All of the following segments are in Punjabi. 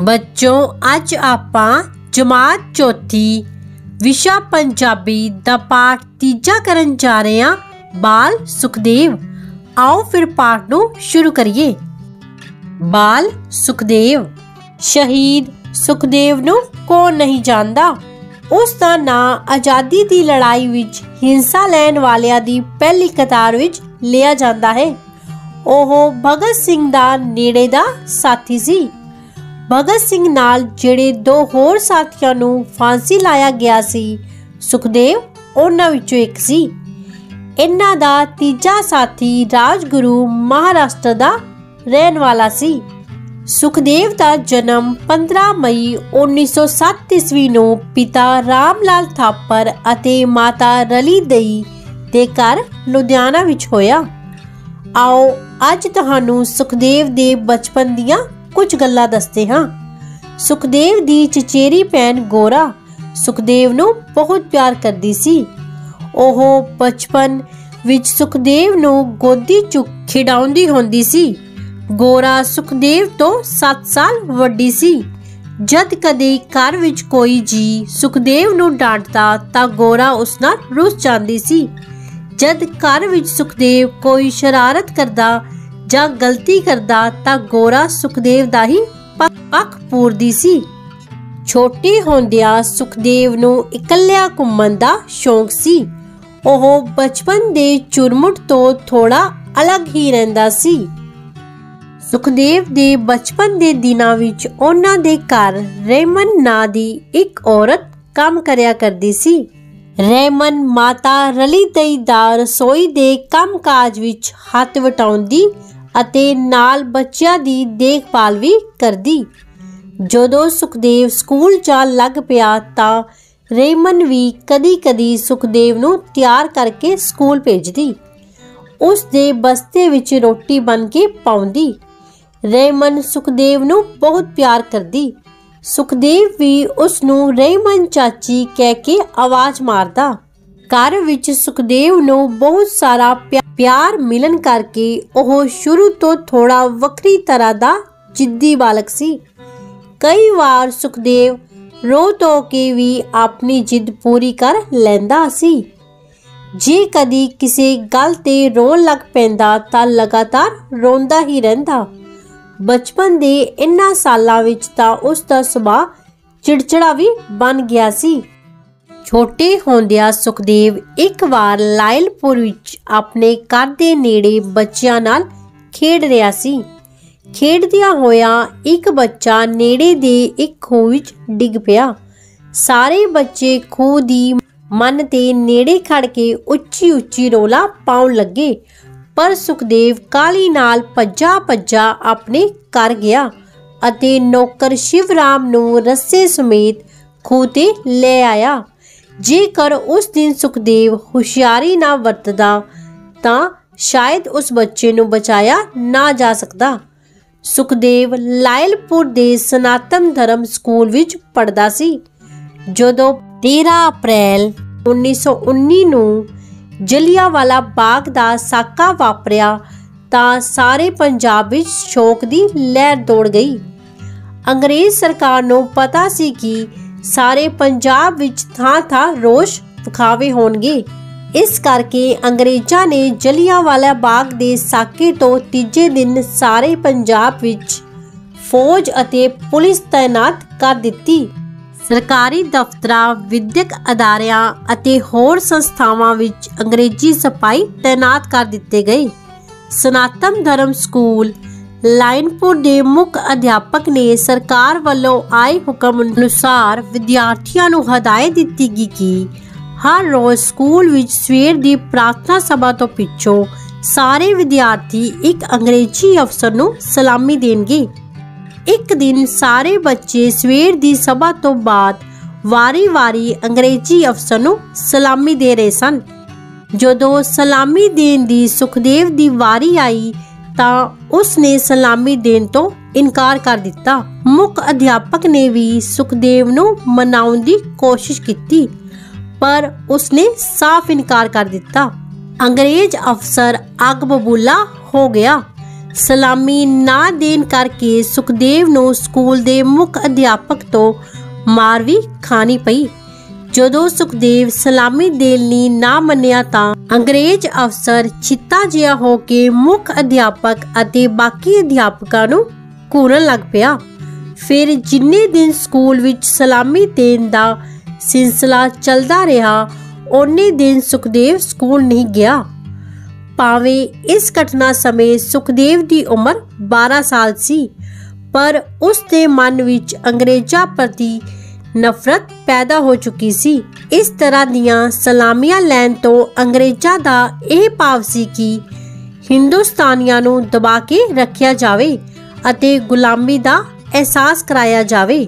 ਬੱਚੋ, ਅੱਜ ਆਪਾਂ ਜਮਾਤ ਚੌਥੀ ਵਿਸ਼ਾ ਪੰਜਾਬੀ ਦਾ ਪਾਠ ਤੀਜਾ ਕਰਨ ਜਾ ਰਹੇ ਹਾਂ, ਬਾਲ ਸੁਖਦੇਵ। ਆਓ ਫਿਰ ਪਾਠ ਨੂੰ ਸ਼ੁਰੂ ਕਰੀਏ। ਬਾਲ ਸੁਖਦੇਵ। ਸ਼ਹੀਦ ਸੁਖਦੇਵ ਨੂੰ ਕੌਣ ਨਹੀਂ ਜਾਣਦਾ? ਉਸ ਦਾ ਨਾਂ ਆਜ਼ਾਦੀ ਦੀ ਲੜਾਈ ਵਿੱਚ ਹਿੰਸਾ ਲੈਣ ਵਾਲਿਆਂ ਦੀ ਪਹਿਲੀ ਕਤਾਰ ਵਿੱਚ ਲਿਆ ਜਾਂਦਾ ਹੈ। ਉਹ ਭਗਤ ਸਿੰਘ ਦਾ ਨੇੜੇ ਦਾ ਸਾਥੀ ਸੀ। ਭਗਤ ਸਿੰਘ ਨਾਲ ਜਿਹੜੇ ਦੋ ਹੋਰ ਸਾਥੀਆਂ ਨੂੰ ਫਾਂਸੀ ਲਾਇਆ ਗਿਆ ਸੀ, ਸੁਖਦੇਵ ਉਹਨਾਂ ਵਿੱਚੋਂ ਇੱਕ ਸੀ। ਇਹਨਾਂ ਦਾ ਤੀਜਾ ਸਾਥੀ ਰਾਜਗੁਰੂ ਮਹਾਰਾਸ਼ਟਰ ਦਾ ਰਹਿਣ ਵਾਲਾ ਸੀ। ਸੁਖਦੇਵ ਦਾ ਜਨਮ 15 ਮਈ 1907 ਈਸਵੀ ਨੂੰ ਪਿਤਾ ਰਾਮਲਾਲ ਥਾਪਰ ਅਤੇ ਮਾਤਾ ਰਲੀ ਦੇਈ ਦੇ ਘਰ ਲੁਧਿਆਣਾ ਵਿੱਚ ਹੋਇਆ। ਆਓ, ਅੱਜ ਤੁਹਾਨੂੰ ਸੁਖਦੇਵ ਦੇ ਬਚਪਨ ਦੀਆਂ ਕੁਝ ਗੱਲਾਂ ਦੱਸਦੇ ਹਾਂ। ਸੁਖਦੇਵ ਦੀ ਚਚੇਰੀ ਭੈਣ ਗੋਰਾ ਸੁਖਦੇਵ ਨੂੰ ਬਹੁਤ ਪਿਆਰ ਕਰਦੀ ਸੀ। ਉਹ ਬਚਪਨ ਵਿੱਚ ਸੁਖਦੇਵ ਨੂੰ ਗੋਦੀ ਚੁੱਕ ਖਿਡਾਉਂਦੀ ਹੁੰਦੀ ਸੀ। ਗੋਰਾ ਸੁਖਦੇਵ ਤੋਂ 7 ਸਾਲ ਵੱਡੀ ਸੀ। ਜਦ ਕਦੇ ਘਰ ਵਿੱਚ ਕੋਈ ਜੀ ਸੁਖਦੇਵ ਨੂੰ ਡਾਂਟਦਾ ਤਾਂ ਗੋਰਾ ਉਸ ਨਾਲ ਰੁੱਸ ਜਾਂਦੀ ਸੀ। ਜਦ ਘਰ ਵਿੱਚ ਸੁਖਦੇਵ ਕੋਈ ਸ਼ਰਾਰਤ ਕਰਦਾ ਜਾਂ ਗਲਤੀ ਕਰਦਾ ਤਾਂ ਗੋਰਾ ਸੁਖਦੇਵ ਦਾ ਹੀ ਪੱਖ ਪੂਰਦੀ ਸੀ। ਛੋਟੀ ਹੁੰਦਿਆਂ ਸੁਖਦੇਵ ਨੂੰ ਇਕੱਲਿਆ ਘੁੰਮਣ ਦਾ ਸ਼ੌਂਕ ਸੀ। ਉਹ ਬਚਪਨ ਦੇ ਚੁਰਮੁਟ ਤੋਂ ਥੋੜਾ ਅਲੱਗ ਹੀ ਰਹਿੰਦਾ ਸੀ। ਸੁਖਦੇਵ ਦੇ ਬਚਪਨ ਦੇ ਦਿਨਾਂ ਵਿੱਚ ਉਹਨਾਂ ਦੇ ਘਰ ਰੇਮਨ ਨਾਂ ਦੀ ਇੱਕ ਔਰਤ ਕੰਮ ਕਰਿਆ ਕਰਦੀ ਸੀ। ਰੇਮਨ ਮਾਤਾ ਰਲੀ ਤਈ ਦਾ ਰਸੋਈ ਦੇ ਕੰਮਕਾਜ ਵਿੱਚ ਹੱਥ ਵਟਾਉਂਦੀ ਅਤੇ ਨਾਲ ਬੱਚਿਆਂ ਦੀ ਦੇਖਭਾਲ ਵੀ ਕਰਦੀ। ਜਦੋਂ ਸੁਖਦੇਵ ਸਕੂਲ ਜਾਣ ਲੱਗ ਪਿਆ ਤਾਂ ਰੇਮਨ ਵੀ ਕਦੀ-ਕਦੀ ਸੁਖਦੇਵ ਨੂੰ ਤਿਆਰ ਕਰਕੇ ਸਕੂਲ ਭੇਜਦੀ। ਉਸ ਦੇ ਬਸਤੇ ਵਿੱਚ ਰੋਟੀ ਬਣ ਕੇ ਪਾਉਂਦੀ। ਰੇਮਨ ਸੁਖਦੇਵ ਨੂੰ ਬਹੁਤ ਪਿਆਰ ਕਰਦੀ। ਸੁਖਦੇਵ ਵੀ ਉਸ ਨੂੰ ਰੇਮਨ ਚਾਚੀ ਕਹਿ ਕੇ ਆਵਾਜ਼ ਮਾਰਦਾ। ਘਰ ਵਿੱਚ ਸੁਖਦੇਵ ਨੂੰ ਬਹੁਤ ਸਾਰਾ ਪਿਆਰ ਮਿਲਣ ਕਰਕੇ ਉਹ ਸ਼ੁਰੂ ਤੋਂ ਥੋੜਾ ਵੱਖਰੀ ਤਰ੍ਹਾਂ ਦਾ ਜਿੱਦੀ ਬਾਲਕ ਸੀ। ਕਈ ਵਾਰ ਸੁਖਦੇਵ ਰੋ ਤੋ ਕੇ ਵੀ ਆਪਣੀ ਜਿੱਦ ਪੂਰੀ ਕਰ ਲੈਂਦਾ ਸੀ। ਜੇ ਕਦੀ ਕਿਸੇ ਗੱਲ ਤੇ ਰੋਣ ਲੱਗ ਪੈਂਦਾ ਤਾਂ ਲਗਾਤਾਰ ਰੋਂਦਾ ਹੀ ਰਹਿੰਦਾ। ਬਚਪਨ ਦੇ ਇਨ੍ਹਾਂ ਸਾਲਾਂ ਵਿੱਚ ਤਾਂ ਉਸ ਦਾ ਸੁਭਾਅ ਚਿੜਚਿੜਾ ਵੀ ਬਣ ਗਿਆ ਸੀ। ਛੋਟੇ ਹੁੰਦਿਆਂ ਸੁਖਦੇਵ ਇੱਕ ਵਾਰ ਲਾਇਲਪੁਰ ਵਿੱਚ ਆਪਣੇ ਘਰ ਦੇ ਨੇੜੇ ਬੱਚਿਆਂ ਨਾਲ ਖੇਡ ਰਿਹਾ ਸੀ। ਖੇਡਦਿਆਂ ਹੋਇਆਂ ਇੱਕ ਬੱਚਾ ਨੇੜੇ ਦੇ ਇੱਕ ਖੂਹ ਵਿੱਚ ਡਿੱਗ ਪਿਆ। ਸਾਰੇ ਬੱਚੇ ਖੂਹ ਦੀ ਮਨ ਤੇ ਨੇੜੇ ਖੜ ਕੇ ਉੱਚੀ ਉੱਚੀ ਰੋਲਾ ਪਾਉਣ ਲੱਗੇ। ਪਰ ਸੁਖਦੇਵ ਕਾਲੀ ਨਾਲ ਭੱਜਾ ਭੱਜਾ ਆਪਣੇ ਘਰ ਗਿਆ ਅਤੇ ਨੌਕਰ ਸ਼ਿਵਰਾਮ ਨੂੰ ਰੱਸੇ ਸਮੇਤ ਖੂਹ ਤੇ ਲੈ ਆਇਆ। ਜੇਕਰ ਉਸ ਦਿਨ ਸੁਖਦੇਵ ਹੁਸ਼ਿਆਰੀ ਨਾ ਵਰਤਦਾ, ਤਾਂ ਸ਼ਾਇਦ ਉਸ ਬੱਚੇ ਨੂੰ ਬਚਾਇਆ ਨਾ ਜਾ ਸਕਦਾ। ਸੁਖਦੇਵ ਲਾਇਲਪੁਰ ਦੇ ਸਨਾਤਨ ਧਰਮ ਸਕੂਲ ਵਿੱਚ ਪੜਦਾ ਸੀ। ਜਦੋਂ 13 ਅਪ੍ਰੈਲ 1919 ਨੂੰ ਜਲਿਆਵਾਲਾ ਬਾਗ ਦਾ ਸਾਕਾ ਵਾਪਰਿਆ, ਤਾਂ ਸਾਰੇ ਪੰਜਾਬ ਵਿੱਚ ਸ਼ੋਕ ਦੀ ਲਹਿਰ ਦੌੜ ਗਈ। ਅੰਗਰੇਜ਼ ਸਰਕਾਰ ਨੂੰ ਪਤਾ ਸੀ ਕਿ ਸਾਰੇ ਪੰਜਾਬ ਵਿੱਚ ਥਾਂ-ਥਾਂ ਰੋਸ਼ ਵਿਖਾਵੇ ਹੋਣਗੇ। ਇਸ ਕਰਕੇ ਅੰਗਰੇਜ਼ਾਂ ਨੇ ਜਲਿਆਵਾਲਾ ਬਾਗ ਦੇ ਸਾਕੇ ਤੋਂ ਤੀਜੇ ਦਿਨ ਸਾਰੇ ਪੰਜਾਬ ਵਿੱਚ ਫੌਜ ਅਤੇ ਪੁਲਿਸ ਤਾਇਨਾਤ ਕਰ ਦਿੱਤੀ। ਸਰਕਾਰੀ ਦਫ਼ਤਰਾਂ, ਵਿਦਿਅਕ ਅਦਾਰਿਆਂ ਅਤੇ ਹੋਰ ਸੰਸਥਾਵਾਂ ਵਿੱਚ ਅੰਗਰੇਜ਼ੀ ਸਿਪਾਹੀ ਤਾਇਨਾਤ ਕਰ ਦਿੱਤੇ ਗਏ। ਸਨਾਤਨ ਧਰਮ ਸਕੂਲ ਲਾਇਨਪੁਰ ਦੇ ਮੁੱਖ ਅਧਿਆਪਕ ਨੇ ਸਰਕਾਰ ਵੱਲੋਂ ਆਏ ਹੁਕਮ ਅਨੁਸਾਰ ਵਿਦਿਆਰਥੀਆਂ ਨੂੰ ਹਦਾਇਤ ਦਿੱਤੀ ਗਈ ਕਿ ਹਰ ਰੋਜ਼ ਸਕੂਲ ਵਿੱਚ ਸਵੇਰ ਦੀ ਪ੍ਰਾਰਥਨਾ ਸਭਾ ਤੋਂ ਪਿੱਛੋਂ ਸਾਰੇ ਵਿਦਿਆਰਥੀ ਇੱਕ ਅੰਗਰੇਜ਼ੀ ਅਫਸਰ ਨੂੰ ਸਲਾਮੀ ਦੇਣਗੇ। ਇੱਕ ਦਿਨ ਸਾਰੇ ਬੱਚੇ ਸਵੇਰ ਦੀ ਸਭਾ ਤੋਂ ਬਾਅਦ ਵਾਰੀ-ਵਾਰੀ ਅੰਗਰੇਜ਼ੀ ਅਫਸਰ ਨੂੰ ਸਲਾਮੀ ਦੇ ਰਹੇ ਸਨ। ਜਦੋਂ ਸਲਾਮੀ ਦੇਣ ਦੀ ਸੁਖਦੇਵ ਦੀ ਵਾਰੀ ਆਈ ਤਾਂ ਉਸ ਨੇ ਸਲਾਮੀ ਦੇਣ ਤੋਂ ਇਨਕਾਰ ਕਰ ਦਿੱਤਾ। ਮੁੱਖ ਅਧਿਆਪਕ ਨੇ ਵੀ ਸੁਖਦੇਵ ਨੂੰ ਮਨਾਉਣ ਦੀ ਕੋਸ਼ਿਸ਼ ਕੀਤੀ, ਪਰ ਉਸ ਨੇ ਸਾਫ਼ ਇਨਕਾਰ ਕਰ ਦਿੱਤਾ। ਅੰਗਰੇਜ਼ ਅਫਸਰ ਅਗ ਬਬੂਲਾ ਹੋ ਗਿਆ। ਸਲਾਮੀ ਨਾ ਦੇਣ ਕਰਕੇ ਸੁਖਦੇਵ ਨੂੰ ਸਕੂਲ ਦੇ ਮੁੱਖ ਅਧਿਆਪਕ ਤੋਂ ਮਾਰ ਵੀ ਖਾਣੀ ਪਈ। ਜਦੋਂ ਸੁਖਦੇਵ ਸਲਾਮੀ ਦੇਣ ਲਈ ਨਾ ਮੰਨਿਆ ਤਾਂ ਅੰਗਰੇਜ਼ ਅਫਸਰ ਚਿੱਤਾ ਜਿਹਾ ਹੋ ਕੇ ਮੁੱਖ ਅਧਿਆਪਕ ਅਤੇ ਬਾਕੀ ਅਧਿਆਪਕਾਂ ਨੂੰ ਘੂਰਨ ਲੱਗ ਪਿਆ। ਫਿਰ ਜਿੰਨੇ ਦਿਨ ਸਕੂਲ ਵਿੱਚ ਸਲਾਮੀ ਦੇਣ ਦਾ ਸਿਲਸਿਲਾ ਚੱਲਦਾ ਰਿਹਾ, ਓਨੇ ਦਿਨ ਸੁਖਦੇਵ ਸਕੂਲ ਨਹੀਂ ਗਿਆ। ਭਾਵੇਂ ਇਸ ਘਟਨਾ ਸਮੇਂ ਸੁਖਦੇਵ ਦੀ ਉਮਰ 12 ਸਾਲ ਸੀ, ਪਰ ਉਸ ਦੇ ਮਨ ਵਿੱਚ ਅੰਗਰੇਜ਼ਾਂ ਪ੍ਰਤੀ ਨਫ਼ਰਤ ਪੈਦਾ ਹੋ ਚੁੱਕੀ ਸੀ। ਇਸ ਤਰ੍ਹਾਂ ਦੀਆਂ ਸਲਾਮੀਆਂ ਲੈਣ ਤੋਂ ਅੰਗਰੇਜ਼ਾਂ ਦਾ ਇਹ ਭਾਵ ਸੀ ਕਿ ਹਿੰਦੁਸਤਾਨੀਆਂ ਨੂੰ ਦਬਾ ਕੇ ਰੱਖਿਆ ਜਾਵੇ ਅਤੇ ਗੁਲਾਮੀ ਦਾ ਅਹਿਸਾਸ ਕਰਾਇਆ ਜਾਵੇ।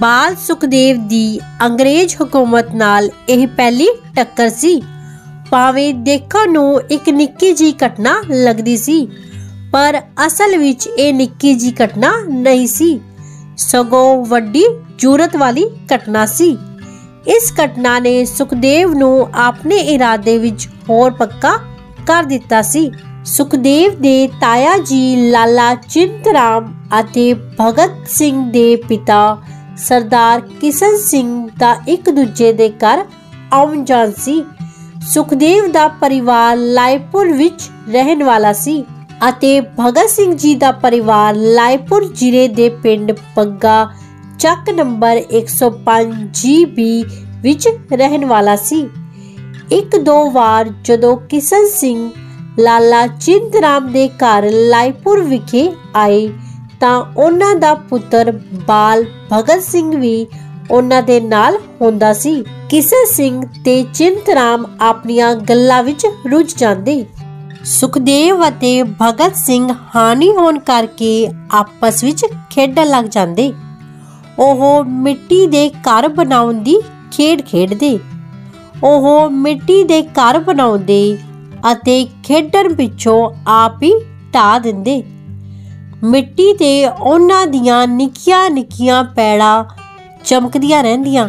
ਬਾਲ ਸੁਖਦੇਵ ਦੀ ਅੰਗਰੇਜ਼ ਹਕੂਮਤ ਨਾਲ ਇਹ ਪਹਿਲੀ ਟੱਕਰ ਸੀ। ਭਾਵੇਂ ਦੇਖਣ ਨੂੰ ਇੱਕ ਨਿੱਕੀ ਜੀ ਘਟਨਾ ਲੱਗਦੀ ਸੀ, ਪਰ ਅਸਲ ਵਿੱਚ ਇਹ ਨਿੱਕੀ ਜੀ ਘਟਨਾ ਨਹੀਂ ਸੀ। ਸਗੋਂ ਵੱਡੀ ਜੂਰਤ ਵਾਲੀ ਘਟਨਾ ਸੀ। ਇਸ ਘਟਨਾ ਨੇ ਸੁਖਦੇਵ ਨੂੰ ਆਪਣੇ ਇਰਾਦੇ ਵਿੱਚ ਹੋਰ ਪੱਕਾ ਕਰ ਦਿੱਤਾ ਸੀ। ਸੁਖਦੇਵ ਦੇ ਤਾਇਆ ਜੀ ਲਾਲਾ ਚਿੰਤਰਾਮ ਅਤੇ ਭਗਤ ਸਿੰਘ ਦੇ ਪਿਤਾ ਸਰਦਾਰ ਕਿਸ਼ਨ ਸਿੰਘ ਦਾ ਇੱਕ ਦੂਜੇ ਦੇ ਘਰ ਆਉਣ ਜਾਣ ਸੀ। ਸੁਖਦੇਵ ਦਾ ਪਰਿਵਾਰ ਲਾਇਪੁਰ ਵਿੱਚ ਰਹਿਣ ਵਾਲਾ ਸੀ ਅਤੇ ਭਗਤ ਸਿੰਘ ਜੀ ਦਾ ਪਰਿਵਾਰ ਲਾਇਪੁਰ ਜ਼ਿਲ੍ਹੇ ਦੇ ਪਿੰਡ ਪੱਗਾ ਚੱਕ ਨੰਬਰ 105 ਜੀਬੀ ਵਿੱਚ ਰਹਿਣ ਵਾਲਾ ਸੀ। ਇੱਕ ਦੋ ਵਾਰ ਜਦੋਂ ਕਿਸ਼ਨ ਸਿੰਘ ਲਾਲਾ ਚਿੰਤਰਾਮ ਦੇ ਘਰ ਲਾਇਪੁਰ ਵਿਖੇ ਆਏ ਤਾਂ ਉਹਨਾਂ ਦਾ ਪੁੱਤਰ ਬਾਲ ਭਗਤ ਸਿੰਘ ਵੀ ਉਹਨਾਂ ਦੇ ਨਾਲ ਹੁੰਦਾ ਸੀ। ਕਿਸ਼ਨ ਸਿੰਘ ਤੇ ਚਿੰਤਰਾਮ ਆਪਣੀਆਂ ਗੱਲਾਂ ਵਿੱਚ ਰੁੱਝ ਜਾਂਦੇ। ਸੁਖਦੇਵ ਅਤੇ ਭਗਤ ਸਿੰਘ ਹਾਨੀ ਹੋਣ ਕਰਕੇ ਆਪਸ ਵਿੱਚ ਖੇਡਣ ਲੱਗ ਜਾਂਦੇ। ਉਹ ਮਿੱਟੀ ਦੇ ਘਰ ਬਣਾਉਣ ਦੀ ਖੇਡ ਖੇਡਦੇ। ਉਹ ਮਿੱਟੀ ਦੇ ਘਰ ਬਣਾਉਂਦੇ ਅਤੇ ਖੇਡਣ ਪਿੱਛੋਂ ਆਪ ਹੀ ਢਾ ਦਿੰਦੇ। ਮਿੱਟੀ ਤੇ ਉਹਨਾਂ ਦੀਆਂ ਨਿੱਕੀਆਂ ਨਿੱਕੀਆਂ ਪੈੜਾਂ ਚਮਕਦੀਆਂ ਰਹਿੰਦੀਆਂ।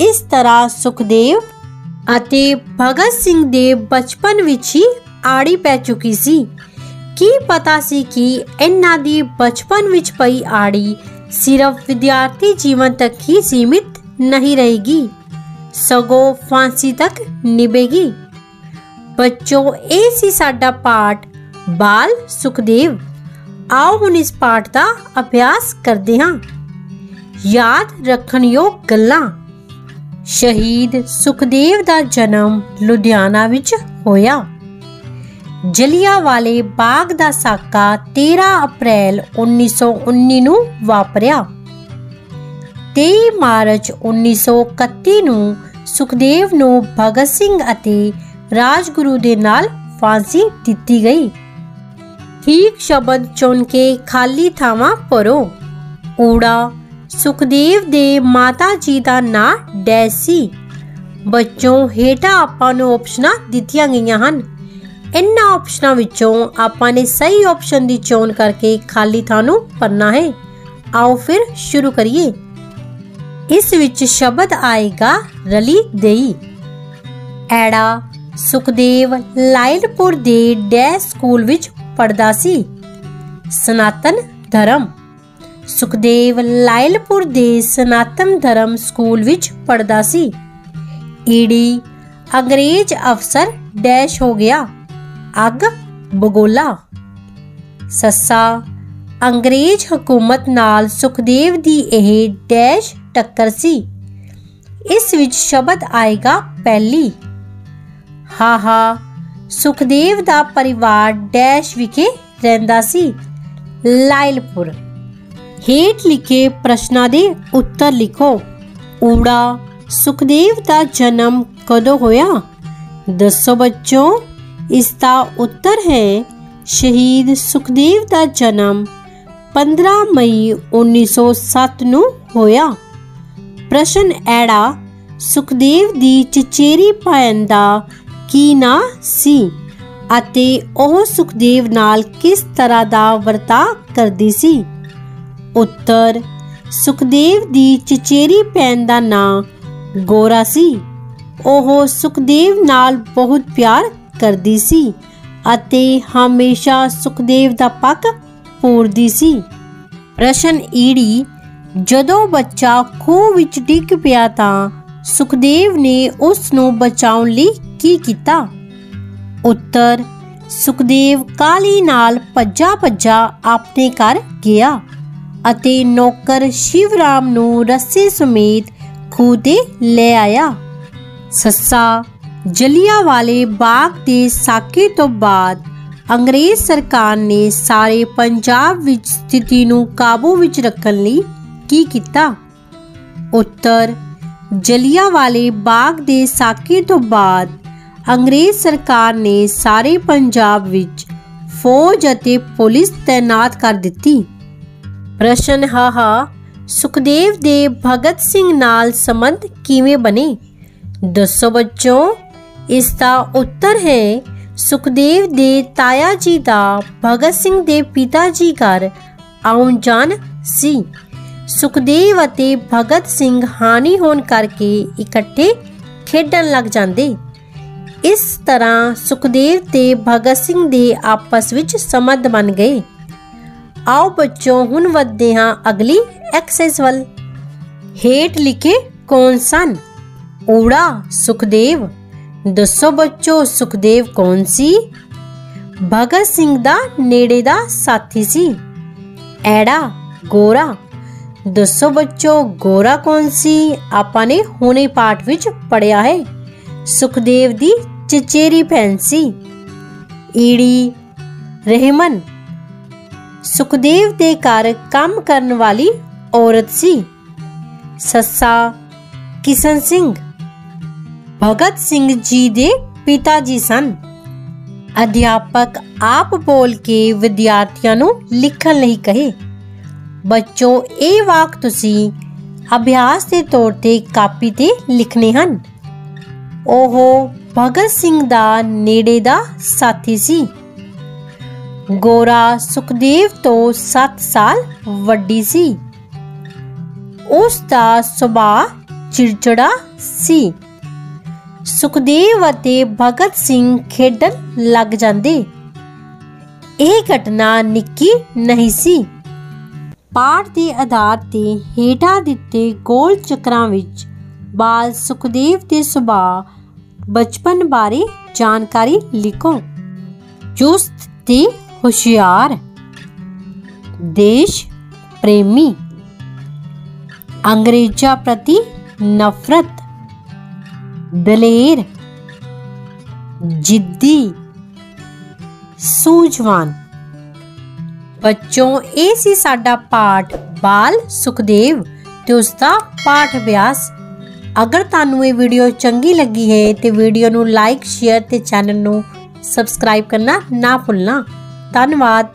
ਇਸ ਤਰ੍ਹਾਂ ਸੁਖਦੇਵ ਅਤੇ ਭਗਤ ਸਿੰਘ ਦੇ ਬਚਪਨ ਵਿੱਚ ਹੀ ਆੜੀ ਪੈ ਚੁੱਕੀ ਸੀ। ਕੀ ਪਤਾ ਸੀ ਕਿ ਇਹਨਾਂ ਦੀ ਬਚਪਨ ਵਿੱਚ ਪਈ ਆੜੀ ਸਿਰਫ ਵਿਦਿਆਰਥੀ ਜੀਵਨ ਤੱਕ ਹੀ ਸੀਮਿਤ ਨਹੀਂ ਰਹੇਗੀ। ਸਗੋਂ ਫਾਂਸੀ ਤੱਕ ਨਿਭੇਗੀ। ਬੱਚੋ, ਇਹ ਸੀ ਸਾਡਾ ਪਾਠ। ਬਾਲ ਸੁਖਦੇਵ, ਆਓ ਹੁਣ ਇਸ ਪਾਠ ਦਾ ਅਭਿਆਸ ਕਰਦੇ ਹਾਂ। ਯਾਦ ਰੱਖਣਯੋਗ ਗੱਲਾਂ। ਸ਼ਹੀਦ ਸੁਖਦੇਵ ਦਾ ਜਨਮ ਲੁਧਿਆਣਾ ਵਿੱਚ ਹੋਇਆ। ਜਲਿਆਂਵਾਲੇ ਬਾਗ ਦਾ ਸਾਕਾ 13 ਅਪ੍ਰੈਲ 1919 ਨੂੰ ਵਾਪਰਿਆ। 23 ਮਾਰਚ 1931 ਨੂੰ ਸੁਖਦੇਵ ਨੂੰ ਭਗਤ ਸਿੰਘ ਅਤੇ ਰਾਜਗੁਰੂ ਦੇ ਨਾਲ ਫਾਂਸੀ ਦਿੱਤੀ ਗਈ। ਠੀਕ ਸ਼ਬਦ ਚੁਣ ਕੇ ਖਾਲੀ ਥਾਵਾਂ ਭਰੋ। ਊੜਾ, ਸੁਖਦੇਵ ਦੇ ਮਾਤਾ ਜੀ ਦਾ ਨਾਂ ਡੈਸੀ। ਬੱਚੋਂ ਹੇਠਾਂ ਆਪਾਂ ਨੂੰ ਆਪਸ਼ਨਾਂ ਦਿੱਤੀਆਂ ਗਈਆਂ ਹਨ। ਇਨ੍ਹਾਂ ਆਪਸ਼ਨਾਂ ਵਿੱਚੋਂ ਆਪਾਂ ਨੇ ਸਹੀ ਆਪਸ਼ਨ ਦੀ ਚੋਣ ਕਰਕੇ ਖਾਲੀ ਥਾਂ ਨੂੰ ਭਰਨਾ ਹੈ। ਆਓ ਫਿਰ ਸ਼ੁਰੂ ਕਰੀਏ। ਇਸ ਵਿੱਚ ਸ਼ਬਦ ਆਏਗਾ ਰਲੀ ਦੇਈ। ਐੜਾ ਸੁਖਦੇਵ ਲਾਇਲਪੁਰ ਦੇ ਡੈਸ ਸਕੂਲ ਵਿੱਚ ਪੜਦਾ ਸੀ। ਸਨਾਤਨ ਧਰਮ। ਸੁਖਦੇਵ ਲਾਇਲਪੁਰ ਦੇ ਸਨਾਤਨ ਧਰਮ ਸਕੂਲ ਵਿੱਚ ਪੜਦਾ ਸੀ। ਈੜੀ ਅੰਗਰੇਜ਼ ਅਫਸਰ ਡੈਸ਼ ਹੋ ਗਿਆ। ਅੱਗ, ਬਗੋਲਾ। ਸੱਸਾ, ਅੰਗਰੇਜ਼ ਹਕੂਮਤ ਨਾਲ ਸੁਖਦੇਵ ਦੀ ਇਹ ਡੈਸ਼ ਟੱਕਰ ਸੀ। ਇਸ ਵਿੱਚ ਸ਼ਬਦ ਆਏਗਾ ਪਹਿਲੀ। ਹਾ ਹਾ ਸੁਖਦੇਵ ਦਾ ਪਰਿਵਾਰ ਡੈਸ਼ ਵਿਖੇ ਰਹਿੰਦਾ ਸੀ, ਲਾਇਲਪੁਰ। ਹੇਠ ਲਿਖੇ ਪ੍ਰਸ਼ਨਾਂ ਦੇ ਉੱਤਰ ਲਿਖੋ। ਊੜਾ, ਸੁਖਦੇਵ ਦਾ ਜਨਮ ਕਦੋਂ ਹੋਇਆ? ਦੱਸੋ ਬੱਚੋ। ਇਸ ਦਾ ਉੱਤਰ ਹੈ, ਸ਼ਹੀਦ ਸੁਖਦੇਵ ਦਾ ਜਨਮ 15 ਮਈ 1907 ਨੂੰ ਹੋਇਆ। ਪ੍ਰਸ਼ਨ ਐੜਾ, ਸੁਖਦੇਵ ਦੀ ਚਚੇਰੀ ਭੈਣ ਦਾ ਕੀ ਨਾਂ ਸੀ ਅਤੇ ਉਹ ਸੁਖਦੇਵ ਨਾਲ ਕਿਸ ਤਰ੍ਹਾਂ ਦਾ ਵਰਤਾਅ ਕਰਦੀ ਸੀ? ਉੱਤਰ, ਸੁਖਦੇਵ ਦੀ ਚਚੇਰੀ ਭੈਣ ਦਾ ਨਾਂ ਗੋਰਾ ਸੀ। ਉਹ ਸੁਖਦੇਵ ਨਾਲ ਬਹੁਤ ਪਿਆਰ ਕਰਦੀ ਸੀ ਅਤੇ ਹਮੇਸ਼ਾ ਸੁਖਦੇਵ ਦਾ ਪੱਕ ਪੂਰਦੀ ਸੀ। ਪ੍ਰਸ਼ਨ ਈੜੀ, ਜਦੋਂ ਬੱਚਾ ਖੂਹ ਵਿੱਚ ਡਿੱਗ ਪਿਆ ਤਾਂ ਸੁਖਦੇਵ ਨੇ ਉਸ ਨੂੰ ਬਚਾਉਣ ਲਈ ਕੀ ਕੀਤਾ? ਉੱਤਰ, ਸੁਖਦੇਵ ਕਾਲੀ ਨਾਲ ਭੱਜਾ ਭੱਜਾ ਆਪਣੇ ਘਰ ਗਿਆ ਅਤੇ ਨੌਕਰ ਸ਼ਿਵਰਾਮ ਨੂੰ ਰੱਸੀ ਸਮੇਤ ਖੂਹ ਤੇ ਲੈ ਆਇਆ। ਸੱਸਾ ਜਲਿਆ ਬਾਗ ਦੇ ਸਾਕੇ ਤੋਂ ਬਾਅਦ ਅੰਗਰੇਜ਼ ਸਰਕਾਰ ਨੇ ਸਾਰੇ ਪੰਜਾਬ ਵਿੱਚ ਸਥਿਤੀ ਨੂੰ ਕਾਬੂ ਵਿੱਚ ਰੱਖਣ ਲਈ ਕੀ ਕੀਤਾ? ਉੱਤਰ, ਜਲਿਆ ਵਾਲੇ ਬਾਗ ਦੇ ਸਾਕੇ ਤੋਂ ਬਾਅਦ ਅੰਗਰੇਜ਼ ਸਰਕਾਰ ਨੇ ਸਾਰੇ ਪੰਜਾਬ ਵਿੱਚ ਫੌਜ ਅਤੇ ਪੁਲਿਸ ਤਾਇਨਾਤ ਕਰ ਦਿੱਤੀ। ਪ੍ਰਸ਼ਨ ਹਾਹਾ, ਸੁਖਦੇਵ ਦੇ ਭਗਤ ਸਿੰਘ ਨਾਲ ਸੰਬੰਧ ਕਿਵੇਂ ਬਣੇ? ਦੱਸੋ ਬੱਚੋ। ਇਸ ਦਾ ਉੱਤਰ ਹੈ, ਸੁਖਦੇਵ ਦੇ ਤਾਇਆ ਜੀ ਦਾ, ਭਗਤ ਸਿੰਘ ਦੇ ਪਿਤਾ ਜੀ ਘਰ ਆਉਣ ਜਾਣ ਸੀ। ਸੁਖਦੇਵ ਅਤੇ ਭਗਤ ਸਿੰਘ ਹਾਨੀ ਹੋਣ ਕਰਕੇ ਇਕੱਠੇ ਖੇਡਣ ਲੱਗ ਜਾਂਦੇ। ਇਸ ਤਰ੍ਹਾਂ ਸੁਖਦੇਵ ਤੇ ਭਗਤ ਸਿੰਘ ਦੇ ਆਪਸ ਵਿੱਚ ਸੰਬੰਧ ਬਣ ਗਏ। ਆਓ ਬੱਚੋ, ਹੁਣ ਵਧਦੇ ਹਾਂ ਅਗਲੀ ਐਕਸਰਸਾਈਜ਼ ਵੱਲ। ਹੇਠ ਲਿਖੇ ਕੌਣ ਸਨ? ਊੜਾ, ਸੁਖਦੇਵ। ਦੱਸੋ ਬੱਚੋ, ਸੁਖਦੇਵ ਕੌਣ ਸੀ? ਭਗਤ ਸਿੰਘ ਦਾ ਨੇੜੇ ਦਾ ਸਾਥੀ ਸੀ। ਐੜਾ, ਗੋਰਾ। ਦੱਸੋ ਬੱਚੋ, ਗੋਰਾ ਕੌਣ ਸੀ? ਆਪਾਂ ਨੇ ਹੁਣੇ ਪਾਠ ਵਿੱਚ ਪੜਿਆ ਹੈ। ਸੁਖਦੇਵ ਦੀ ਚਚੇਰੀ ਭੈਣ ਸੀ। ਈੜੀ, ਰਹਿਮਨ। ਸੁਖਦੇਵ ਦੇ ਘਰ ਕੰਮ ਕਰਨ ਵਾਲੀ ਔਰਤ ਸੀ। ਸੱਸਾ, ਕਿਸ਼ਨ ਸਿੰਘ। ਭਗਤ ਸਿੰਘ ਜੀ ਦੇ ਪਿਤਾ ਜੀ ਸਨ। ਅਧਿਆਪਕ ਆਪ ਬੋਲ ਕੇ ਵਿਦਿਆਰਥੀਆਂ ਨੂੰ ਲਿਖਣ ਲਈ ਕਹੇ, ਬੱਚੋ, ਇਹ ਵਾਕ ਤੁਸੀਂ ਅਭਿਆਸ ਦੇ ਤੌਰ ਤੇ ਕਾਪੀ ਤੇ ਲਿਖਨੇ ਹਨ। ਉਹ ਭਗਤ ਸਿੰਘ ਦਾ ਨੇੜੇ ਦਾ ਸਾਥੀ ਸੀ। ਗੋਰਾ ਸੁਖਦੇਵ ਤੋਂ 7 ਸਾਲ ਵੱਡੀ ਸੀ। ਉਸ ਦਾ ਸੁਭਾਅ ਚਿੜਚਿੜਾ ਸੀ। ਸੁਖਦੇਵ ਅਤੇ ਭਗਤ ਸਿੰਘ ਖੇਡਣ ਲੱਗ ਜਾਂਦੇ। ਇਹ ਘਟਨਾ ਨਿੱਕੀ ਨਹੀਂ ਸੀ। ਪਾਠ ਦੇ ਆਧਾਰ ਤੇ ਹੇਠਾਂ ਦਿੱਤੇ ਗੋਲ ਚੱਕਰਾਂ ਵਿੱਚ ਬਾਲ ਸੁਖਦੇਵ ਦੇ ਸੁਭਾਅ ਬਚਪਨ ਬਾਰੇ ਜਾਣਕਾਰੀ ਲਿਖੋ। ਚੁਸਤ ਤੇ ਹੁਸ਼ਿਆਰ। ਦੇਸ਼ ਪ੍ਰੇਮੀ। ਅੰਗਰੇਜ਼ਾਂ ਪ੍ਰਤੀ ਨਫ਼ਰਤ। ਦਲੇਰ, ਜਿੱਦੀ, ਸੂਝਵਾਨ। ਬੱਚੋਂ ਇਹ ਸੀ ਸਾਡਾ ਪਾਠ ਬਾਲ ਸੁਖਦੇਵ ਤੇ ਉਸ ਦਾ ਪਾਠ ਅਭਿਆਸ। ਅਗਰ ਤੁਹਾਨੂੰ ਇਹ ਵੀਡੀਓ ਚੰਗੀ ਲੱਗੀ ਹੈ ਤੇ ਵੀਡੀਓ ਨੂੰ ਲਾਈਕ, ਸ਼ੇਅਰ ਤੇ ਚੈਨਲ ਨੂੰ ਸਬਸਕ੍ਰਾਈਬ ਕਰਨਾ ਨਾ ਭੁੱਲਣਾ। ਧੰਨਵਾਦ।